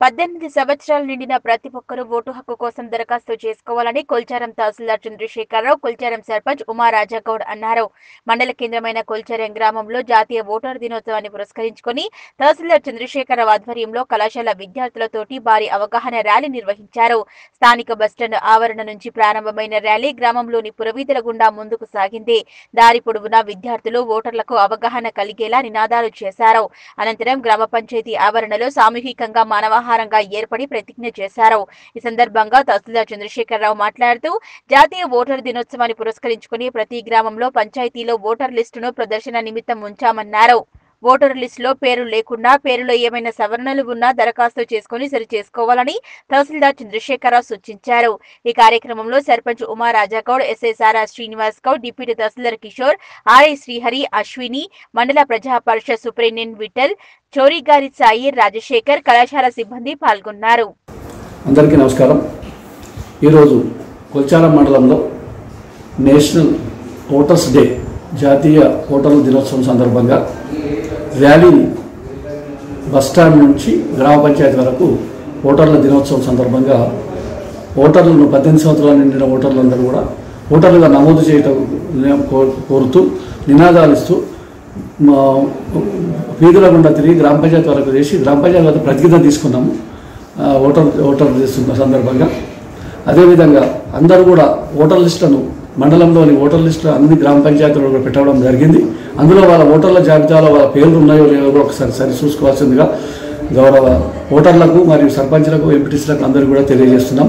పద్దెనిమిది సంవత్సరాలు నిండిన ప్రతి ఒక్కరూ ఓటు హక్కు కోసం దరఖాస్తు చేసుకోవాలని కొల్చారం తహసీల్దార్ చంద్రశేఖరరావు కొల్చారం సర్పంచ్ ఉమా రాజాగౌడ్ అన్నారు. మండల కేంద్రమైన కొల్చారం గ్రామంలో జాతీయ ఓటర్ దినోత్సవాన్ని పురస్కరించుకొని తహసీల్దార్ చంద్రశేఖరరావు ఆధ్వర్యంలో కళాశాల విద్యార్థులతోటి భారీ అవగాహన ర్యాలీ నిర్వహించారు. స్థానిక బస్టాండ్ ఆవరణ నుంచి ప్రారంభమైన ర్యాలీ గ్రామంలోని పురవీధుల గుండా ముందుకు సాగింది. దారి పొడవునా విద్యార్థులు ఓటర్లకు అవగాహన కలిగేలా నినాదాలు చేశారు. అనంతరం గ్రామ పంచాయతీ ఆవరణలో సామూహికంగా ఆహారంగా ఏర్పడి ప్రతిజ్ఞ చేశారు. ఈ సందర్భంగా తహసీల్దార్ చంద్రశేఖరరావు మాట్లాడుతూ జాతీయ ఓటర్ దినోత్సవాన్ని పురస్కరించుకుని ప్రతి గ్రామంలో పంచాయతీలో ఓటర్ లిస్టును ప్రదర్శన నిమిత్తం ఉంచామన్నారు. ఓటర్ లిస్టులో పేరు లేకుండా పేరులో ఏమైనా సవరణలు ఉన్నా దరఖాస్తు చేసుకుని సరి చేసుకోవాలని తహసీల్దార్ చంద్రశేఖరరావు సూచించారు. ఈ కార్యక్రమంలో sarpanch Uma Raja Goud SI sir Srinivas Goud deputy tahsildar Kishore RI Srihari Ashwini మండల ప్రజా పరిషత్ సూపరింటెండెంట్ విఠల్ చోరీగారి సాయి రాజశేఖర్ కళాశాల సిబ్బంది పాల్గొన్నారు. అందరికీ నమస్కారం. ఈరోజు కొల్చాల మండలంలో నేషనల్ ఓటర్స్ డే జాతీయ ఓటర్ల దినోత్సవం సందర్భంగా ర్యాలీ బస్టాండ్ నుంచి గ్రామ పంచాయతీ వరకు ఓటర్ల దినోత్సవం సందర్భంగా ఓటర్లను పద్దెనిమిది సంవత్సరాలు నిండిన ఓటర్లందరూ కూడా ఓటర్లుగా నమోదు చేయటం కో- కోరుతూ నినాదాలు ఇస్తూ వీధుల గుండా తిరిగి గ్రామ పంచాయతీ వరకు చేసి గ్రామ పంచాయతీ వద్ద ప్రతిజ్ఞ తీసుకున్నాము ఓటర్ ఓటర్ చేస్తున్న సందర్భంగా. అదేవిధంగా అందరూ కూడా ఓటర్ లిస్టులను మండలంలోని ఓటర్ లిస్టులో అన్ని గ్రామ పంచాయతీలు కూడా పెట్టడం జరిగింది. అందులో వాళ్ళ ఓటర్ల జాబితాలో వాళ్ళ పేర్లు ఉన్నాయో లేవో కూడా ఒకసారి సరి చూసుకోవాల్సిందిగా గౌరవ ఓటర్లకు మరియు సర్పంచ్లకు ఎంపీటీసీలకు అందరికీ కూడా తెలియజేస్తున్నాం.